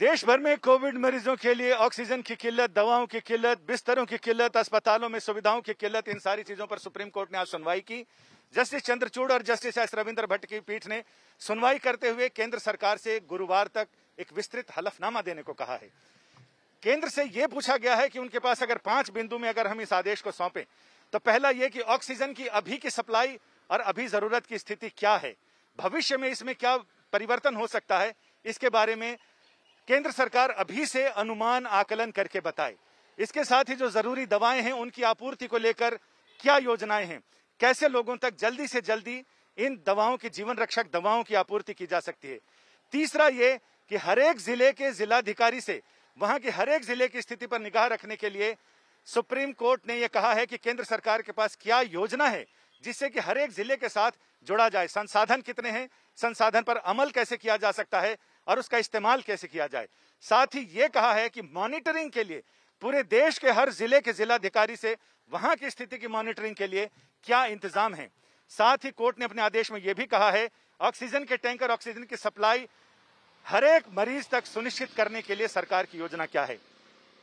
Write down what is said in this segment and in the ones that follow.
देश भर में कोविड मरीजों के लिए ऑक्सीजन की किल्लत, दवाओं की किल्लत, बिस्तरों की किल्लत, अस्पतालों में सुविधाओं की किल्लत, इन सारी चीज़ों पर सुप्रीम कोर्ट ने आज सुनवाई की। जस्टिस चंद्रचूड़ और जस्टिस एस रविंद्र भट्ट की पीठ ने सुनवाई करते हुए केंद्र सरकार से गुरुवार तक एक विस्तृत हलफनामा देने को कहा है। केंद्र से यह पूछा गया है कि उनके पास अगर पाँच बिंदु में अगर हम इस आदेश को सौंपे तो पहला यह कि ऑक्सीजन की अभी की सप्लाई और अभी ज़रूरत की स्थिति क्या है? भविष्य में इसमें क्या परिवर्तन हो सकता है? इसके बारे में केंद्र सरकार अभी से अनुमान आकलन करके बताए। इसके साथ ही जो ज़रूरी दवाएँ हैं, उनकी आपूर्ति को लेकर क्या योजनाएँ हैं? कैसे लोगों तक जल्दी से जल्दी इन दवाओं की जीवन रक्षक दवाओं की आपूर्ति की जा सकती है? तीसरा ये कि हर एक ज़िले के जिलाधिकारी से, वहाँ की हर एक ज़िले की स्थिति पर निगाह रखने के लिए सुप्रीम कोर्ट ने यह कहा है कि केंद्र सरकार के पास क्या योजना है जिससे कि हर एक ज़िले के साथ जुड़ा जाए। संसाधन कितने हैं? संसाधन पर अमल कैसे किया जा सकता है? और उसका इस्तेमाल कैसे किया जाए? साथ ही ये कहा है कि मॉनिटरिंग के लिए, पूरे देश के हर ज़िले के जिलाधिकारी से वहाँ की स्थिति की मॉनिटरिंग के लिए क्या इंतज़ाम है? साथ ही कोर्ट ने अपने आदेश में यह भी कहा है, ऑक्सीजन के टैंकर ऑक्सीजन की सप्लाई हर एक मरीज़ तक सुनिश्चित करने के लिए सरकार की योजना क्या है?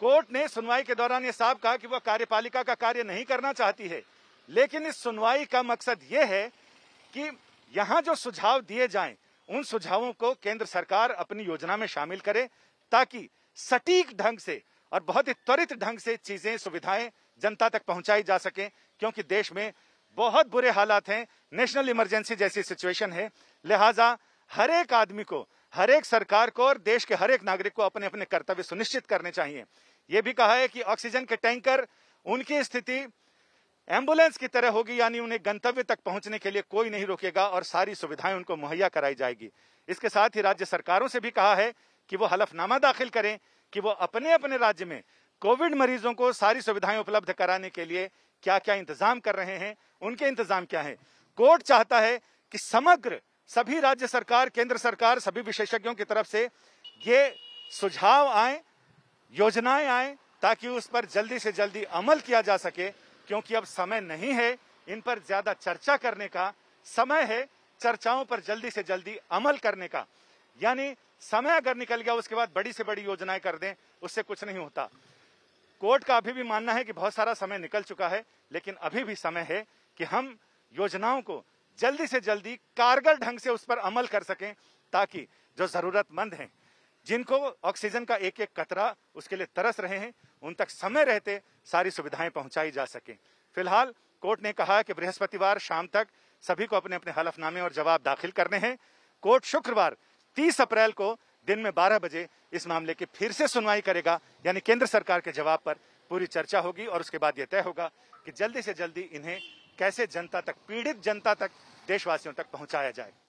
कोर्ट ने सुनवाई के दौरान यह साफ़ कहा कि वह कार्यपालिका का कार्य नहीं करना चाहती है, लेकिन इस सुनवाई का मकसद यह है कि यहाँ जो सुझाव दिए जाएँ उन सुझावों को केंद्र सरकार अपनी योजना में शामिल करे ताकि सटीक ढंग से और बहुत ही त्वरित ढंग से चीज़ें, सुविधाएँ जनता तक पहुंचाई जा सके, क्योंकि देश में बहुत बुरे हालात हैं। नेशनल इमरजेंसी जैसी सिचुएशन है। लिहाजा हर एक आदमी को, हर एक सरकार को और देश के हर एक नागरिक को अपने अपने कर्तव्य सुनिश्चित करने चाहिए। यह भी कहा है कि ऑक्सीजन के टैंकर, उनकी स्थिति एंबुलेंस की तरह होगी, यानी उन्हें गंतव्य तक पहुँचने के लिए कोई नहीं रोकेगा और सारी सुविधाएँ उनको मुहैया कराई जाएगी। इसके साथ ही राज्य सरकारों से भी कहा है कि वो हलफनामा दाखिल करें कि वो अपने अपने राज्य में कोविड मरीजों को सारी सुविधाएँ उपलब्ध कराने के लिए क्या क्या इंतज़ाम कर रहे हैं, उनके इंतज़ाम क्या है। कोर्ट चाहता है कि समग्र सभी राज्य सरकार, केंद्र सरकार, सभी विशेषज्ञों की तरफ़ से ये सुझाव आए, योजनाएँ आए, ताकि उस पर जल्दी से जल्दी अमल किया जा सके क्योंकि अब समय नहीं है इन पर ज़्यादा चर्चा करने का, समय है चर्चाओं पर जल्दी से जल्दी अमल करने का। यानी समय अगर निकल गया, उसके बाद बड़ी से बड़ी योजनाएँ कर दें, उससे कुछ नहीं होता। कोर्ट का अभी भी मानना है कि बहुत सारा समय निकल चुका है, लेकिन अभी भी समय है कि हम योजनाओं को जल्दी से जल्दी कारगर ढंग से उस पर अमल कर सकें, ताकि जो जरूरतमंद हैं जिनको ऑक्सीजन का एक एक कतरा उसके लिए तरस रहे हैं, उन तक समय रहते सारी सुविधाएँ पहुंचाई जा सके। फ़िलहाल कोर्ट ने कहा कि बृहस्पतिवार शाम तक सभी को अपने अपने हलफनामे और जवाब दाखिल करने हैं। कोर्ट शुक्रवार 30 अप्रैल को दिन में 12 बजे इस मामले की फिर से सुनवाई करेगा, यानी केंद्र सरकार के जवाब पर पूरी चर्चा होगी और उसके बाद यह तय होगा कि जल्दी से जल्दी इन्हें कैसे जनता तक, पीड़ित जनता तक, देशवासियों तक पहुँचाया जाए।